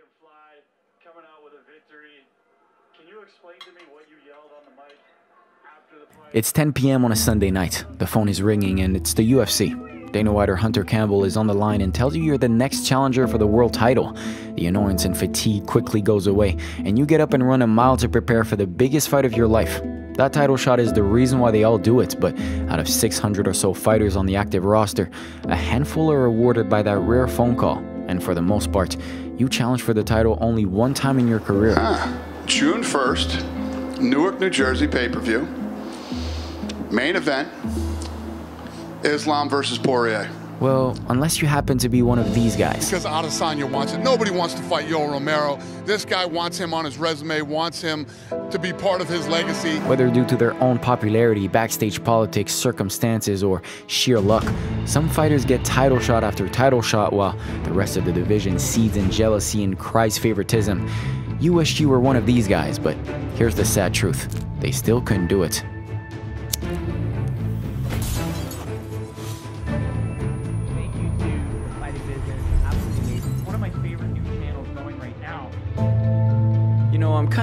can fly, coming out with a victory. Can you explain to me what you yelled on the mic after the fight? It's 10 p.m. on a Sunday night. The phone is ringing and it's the UFC. Dana White or Hunter Campbell is on the line and tells you you're the next challenger for the world title. The annoyance and fatigue quickly goes away, and you get up and run a mile to prepare for the biggest fight of your life. That title shot is the reason why they all do it, but out of 600 or so fighters on the active roster, a handful are awarded by that rare phone call. And for the most part, you challenge for the title only one time in your career. June 1st, Newark, New Jersey pay per view. Main event Islam versus Poirier. Well, unless you happen to be one of these guys. Because Adesanya wants it. Nobody wants to fight Yoel Romero. This guy wants him on his resume, wants him to be part of his legacy. Whether due to their own popularity, backstage politics, circumstances, or sheer luck, some fighters get title shot after title shot while the rest of the division seeds in jealousy and cries favoritism. You wish you were one of these guys, but here's the sad truth. They still couldn't do it.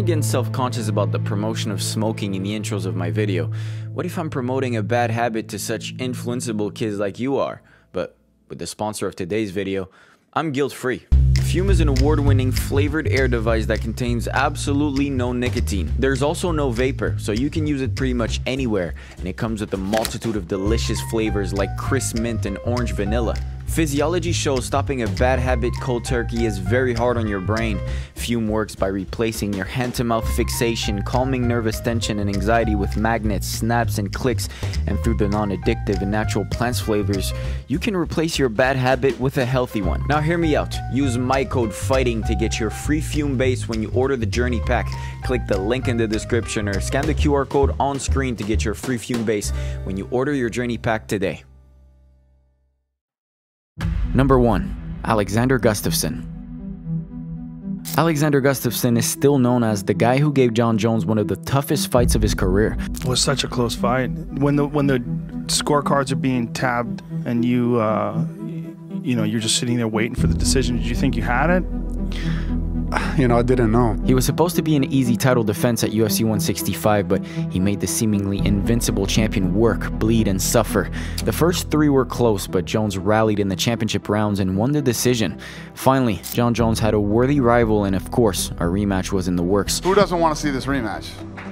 Getting self-conscious about the promotion of smoking in the intros of my video. What if I'm promoting a bad habit to such influenceable kids like you are? But with the sponsor of today's video, I'm guilt-free. FÜM is an award-winning flavored air device that contains absolutely no nicotine. There's also no vapor, so you can use it pretty much anywhere, and it comes with a multitude of delicious flavors like crisp mint and orange vanilla. Physiology shows stopping a bad habit cold turkey is very hard on your brain. FÜM works by replacing your hand to mouth fixation, calming nervous tension and anxiety with magnets, snaps, and clicks. And through the non addictive and natural plants flavors, you can replace your bad habit with a healthy one. Now, hear me out. Use my code FIGHTING to get your free FÜM base when you order the Journey Pack. Click the link in the description or scan the QR code on screen to get your free FÜM base when you order your Journey Pack today. Number 1. Alexander Gustafsson. Alexander Gustafsson is still known as the guy who gave Jon Jones one of the toughest fights of his career. It was such a close fight. When the when the scorecards are being tabbed and you uh, you know you're just sitting there waiting for the decision, did you think you had it? You know, I didn't know. He was supposed to be an easy title defense at UFC 165, but he made the seemingly invincible champion work, bleed, and suffer. The first three were close, but Jones rallied in the championship rounds and won the decision. Finally, Jon Jones had a worthy rival, and of course, a rematch was in the works. Who doesn't want to see this rematch?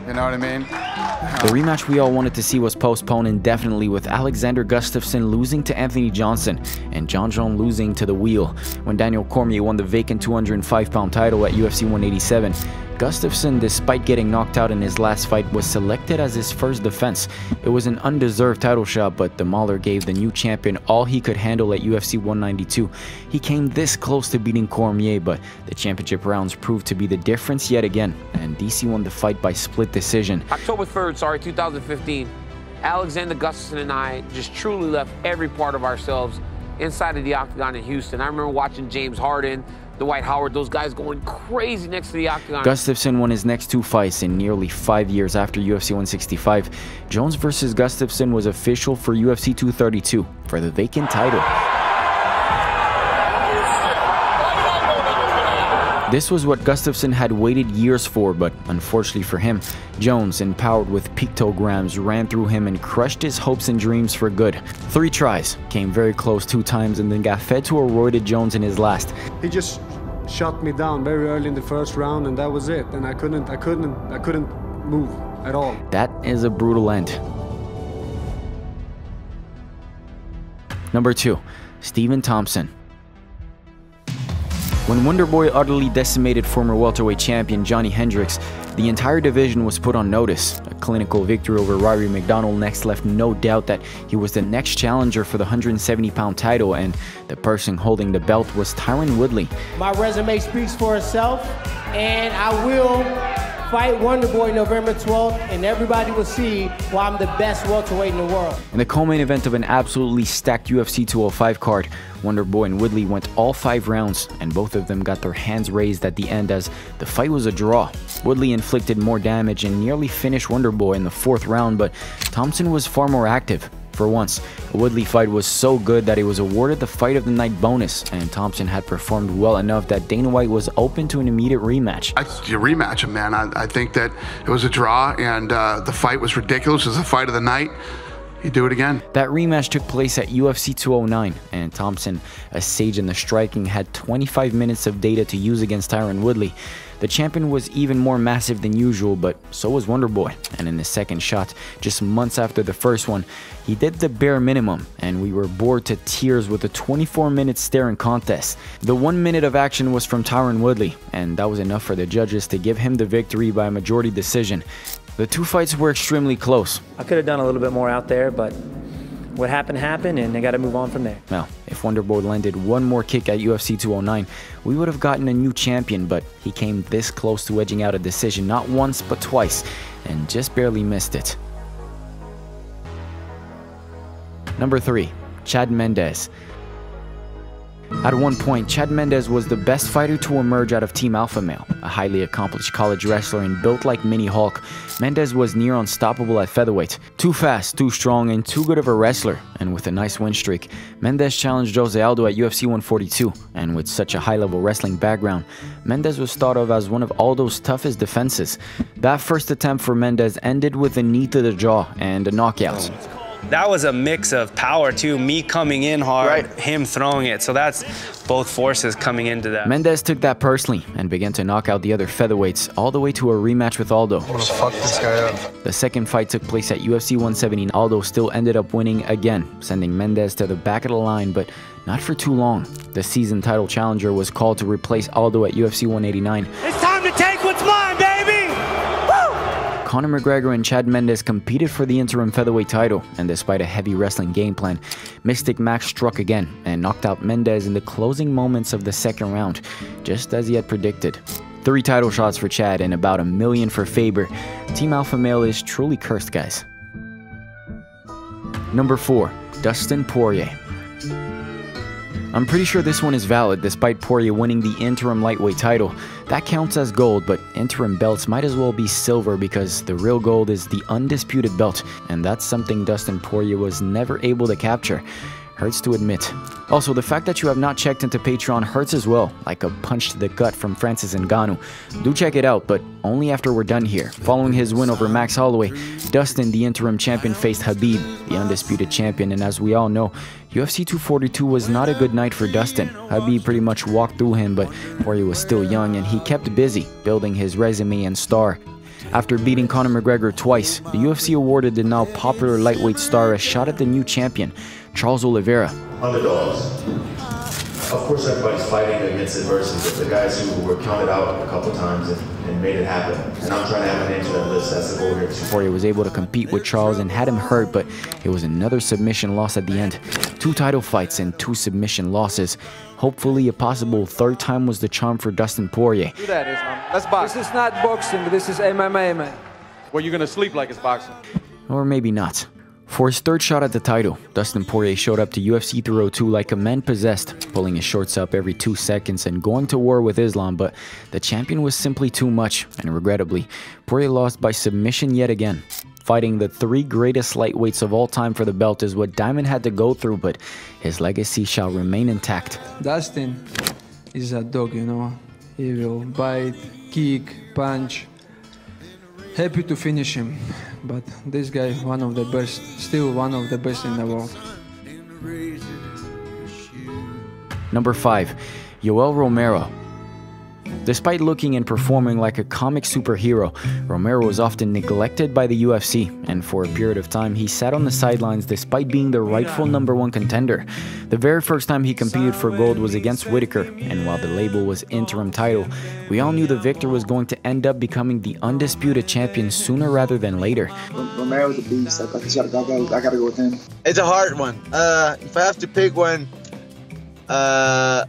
You know what I mean? The rematch we all wanted to see was postponed indefinitely with Alexander Gustafsson losing to Anthony Johnson and Jon Jones losing to the wheel. When Daniel Cormier won the vacant 205 pound title at UFC 187, Gustafsson, despite getting knocked out in his last fight, was selected as his first defense. It was an undeserved title shot, but the Mauler gave the new champion all he could handle at UFC 192. He came this close to beating Cormier, but the championship rounds proved to be the difference yet again, and DC won the fight by split decision. October 3rd, sorry, 2015, Alexander Gustafsson and I just truly left every part of ourselves inside of the octagon in Houston. I remember watching James Harden, Dwight Howard, those guys going crazy next to the octagon. Gustafsson won his next two fights in nearly five years after UFC 165. Jones versus Gustafsson was official for UFC 232 for the vacant title. This was what Gustafsson had waited years for, but unfortunately for him, Jones, empowered with picograms, ran through him and crushed his hopes and dreams for good. Three tries, came very close two times, and then got fed to a roided Jones in his last. He just shut me down very early in the first round, and that was it. And I couldn't, I couldn't, I couldn't move at all. That is a brutal end. Number 2. Stephen Thompson. When Wonderboy utterly decimated former welterweight champion Johnny Hendricks, the entire division was put on notice. A clinical victory over Rory MacDonald next left no doubt that he was the next challenger for the 170 pound title, and the person holding the belt was Tyron Woodley. My resume speaks for itself, and I will fight Wonderboy November 12th, and everybody will see why I'm the best welterweight in the world. In the co-main event of an absolutely stacked UFC 205 card, Wonderboy and Woodley went all five rounds, and both of them got their hands raised at the end as the fight was a draw. Woodley inflicted more damage and nearly finished Wonderboy in the fourth round, but Thompson was far more active. For once, a Woodley fight was so good that he was awarded the Fight of the Night bonus, and Thompson had performed well enough that Dana White was open to an immediate rematch. I, you rematch him, man. I, I think that it was a draw, and uh, the fight was ridiculous. It was the fight of the night. You do it again. That rematch took place at UFC 209, and Thompson, a sage in the striking, had 25 minutes of data to use against Tyron Woodley. The champion was even more massive than usual, but so was Wonder Boy. And in the second shot, just months after the first one, he did the bare minimum, and we were bored to tears with a 24 minute staring contest. The one minute of action was from Tyron Woodley, and that was enough for the judges to give him the victory by a majority decision. The two fights were extremely close. I could have done a little bit more out there, but what happened happened, and they got to move on from there. Well, if Wonderboy landed one more kick at UFC 209, we would have gotten a new champion, but he came this close to edging out a decision not once but twice, and just barely missed it. Number 3. Chad Mendes. At one point, Chad Mendes was the best fighter to emerge out of Team Alpha Male. A highly accomplished college wrestler and built like Mini Hulk, Mendes was near unstoppable at featherweight. Too fast, too strong, and too good of a wrestler. And with a nice win streak, Mendes challenged Jose Aldo at UFC 142. And with such a high level wrestling background, Mendes was thought of as one of Aldo's toughest defenses. That first attempt for Mendes ended with a knee to the jaw and a knockout that was a mix of power too. Me coming in hard, right. him throwing it. So that's both forces coming into that. Mendes took that personally and began to knock out the other featherweights all the way to a rematch with Aldo. I'm gonna fuck this guy up. The second fight took place at UFC 170. Aldo still ended up winning again, sending Mendes to the back of the line, but not for too long. The season title challenger was called to replace Aldo at UFC 189. Conor McGregor and Chad Mendes competed for the interim featherweight title, and despite a heavy wrestling game plan, Mystic Mac struck again and knocked out Mendes in the closing moments of the second round, just as he had predicted. Three title shots for Chad and about a million for Faber. Team Alpha Male is truly cursed, guys. Number 4. Dustin Poirier. I'm pretty sure this one is valid despite Poirier winning the interim lightweight title. That counts as gold, but interim belts might as well be silver because the real gold is the undisputed belt, and that's something Dustin Poirier was never able to capture. Hurts to admit. Also, the fact that you have not checked into Patreon hurts as well, like a punch to the gut from Francis Ngannou. Do check it out, but only after we're done here. Following his win over Max Holloway, Dustin, the interim champion, faced Khabib, the undisputed champion, and as we all know, UFC 242 was not a good night for Dustin. Khabib pretty much walked through him, but Poirier was still young and he kept busy, building his resume and star. After beating Conor McGregor twice, the UFC awarded the now popular lightweight star a shot at the new champion, Charles Oliveira. Underdogs. Of course, everybody's fighting against adversity, but the guys who were counted out a couple times and, and made it happen. And I'm trying to have an answer to that list. That's the goal here. Poirier was able to compete with Charles and had him hurt, but it was another submission loss at the end. Two title fights and two submission losses. Hopefully, a possible third time was the charm for Dustin Poirier. Do that, Islam. That's boxing. This is not boxing, this is MMA, man. Well, you're gonna sleep like it's boxing. Or maybe not. For his third shot at the title, Dustin Poirier showed up to UFC 302 like a man possessed, pulling his shorts up every two seconds and going to war with Islam, but the champion was simply too much, and regrettably, Poirier lost by submission yet again. Fighting the three greatest lightweights of all time for the belt is what Diamond had to go through, but his legacy shall remain intact. Dustin is a dog, you know. He will bite, kick, punch, happy to finish him. But this guy, one of the best, still one of the best in the world. Number 5. Yoel Romero Despite looking and performing like a comic superhero, Romero was often neglected by the UFC, and for a period of time he sat on the sidelines despite being the rightful number one contender. The very first time he competed for gold was against Whittaker, and while the label was interim title, we all knew the victor was going to end up becoming the undisputed champion sooner rather than later. Romero's a beast. I, I, I gotta go with him. It's a hard one. Uh, if I have to pick one, uh,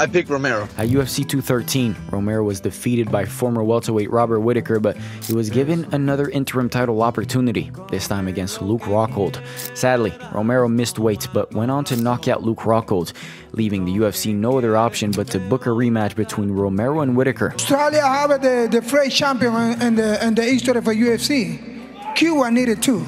I pick Romero. At UFC 213, Romero was defeated by former welterweight Robert Whittaker, but he was given another interim title opportunity, this time against Luke Rockhold. Sadly, Romero missed weight, but went on to knock out Luke Rockhold, leaving the UFC no other option but to book a rematch between Romero and Whittaker. Australia have the, the first champion in the, in the history of UFC. Cuba needed two.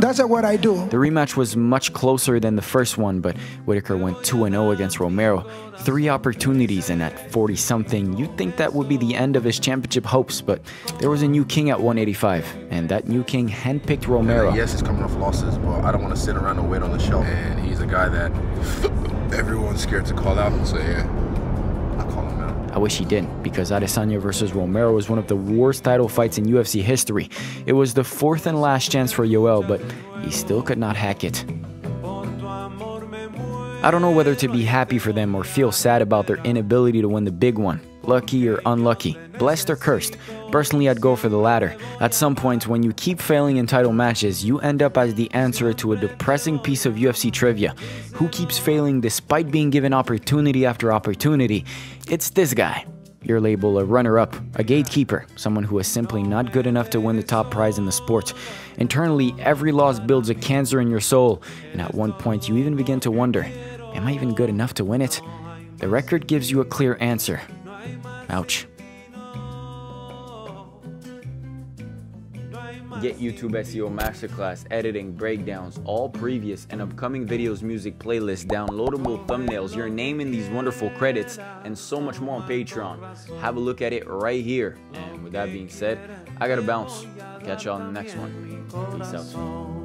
That's what I do. The rematch was much closer than the first one, but Whittaker went 2 0 against Romero. Three opportunities, and at 40 something, you'd think that would be the end of his championship hopes, but there was a new king at 185, and that new king handpicked Romero. yes, he's coming off losses, but I don't want to sit around and wait on the shelf. And he's a guy that everyone's scared to call out and say, yeah, I wish he didn't, because Adesanya versus Romero was one of the worst title fights in UFC history. It was the fourth and last chance for Yoel, but he still could not hack it. I don't know whether to be happy for them or feel sad about their inability to win the big one. Lucky or unlucky, blessed or cursed. Personally, I'd go for the latter. At some point, when you keep failing in title matches, you end up as the answer to a depressing piece of UFC trivia. Who keeps failing despite being given opportunity after opportunity? It's this guy. Your label a runner up, a gatekeeper, someone who is simply not good enough to win the top prize in the sport. Internally, every loss builds a cancer in your soul, and at one point you even begin to wonder Am I even good enough to win it? The record gives you a clear answer. Ouch. Get YouTube SEO Masterclass, editing, breakdowns, all previous and upcoming videos, music playlists, downloadable thumbnails, your name in these wonderful credits, and so much more on Patreon. Have a look at it right here. And with that being said, I gotta bounce. Catch y'all on the next one. Peace out.